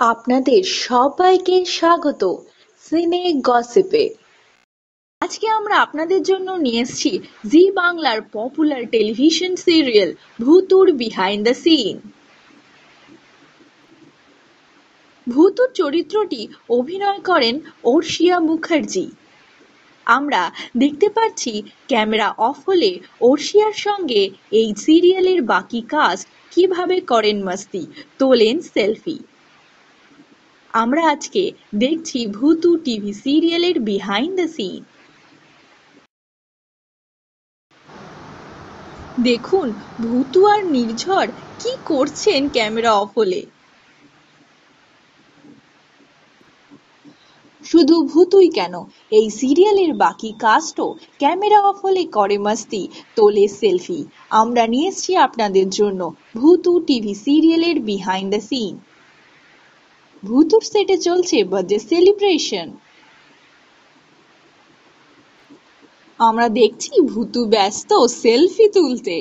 আপনাদের সবাইকে স্বাগত সিনে গসিপে। আজকে আমরা আপনাদের জন্য নিয়ে এসেছি জি বাংলার পপুলার টেলিভিশন সিরিয়াল ভূতুর বিহাইন্ড দ্য সিন ভূতুর চরিত্রটি অভিনয় করেন অর্ষিয়া মুখার্জি। আমরা দেখতে পাচ্ছি ক্যামেরা অফ হলে অর্ষিয়ার সঙ্গে এই সিরিয়ালের বাকি কাজ কীভাবে করেন মাস্তি, তোলেন সেলফি। আমরা আজকে দেখছি ভূতু টিভি সিরিয়ালের বিহাইন্ড দ্য সিন দেখুন, ভূতু আর নির্ঝর কি করছেন ক্যামেরা অফ হলে। শুধু ভূতুই কেন, এই সিরিয়ালের বাকি কাস্টও ক্যামেরা অফ হলে করে মাস্তি, তোলে সেলফি। আমরা নিয়ে এসছি আপনাদের জন্য ভূতু টিভি সিরিয়ালের বিহাইন্ড দ্য সিন ভূতুর সেটে চলছে বার্থডে সেলিব্রেশন আমরা দেখছি ভূতু ব্যস্ত সেলফি তুলতে।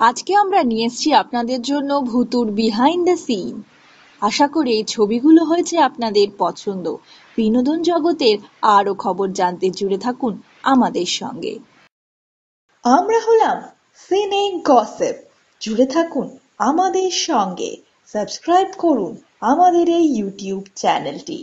আজকে আমরা নিয়ে এসছি আপনাদের জন্য ভূতুর বিহাইন্ড দ্য সিন আশা করি এই ছবিগুলো হয়েছে আপনাদের পছন্দ। বিনোদন জগতের আরও খবর জানতে জুড়ে থাকুন আমাদের সঙ্গে। আমরা হলাম সিনে গসেপ জুড়ে থাকুন। আমাদের সঙ্গে সাবস্ক্রাইব করুন আমাদের এই ইউটিউব চ্যানেলটি।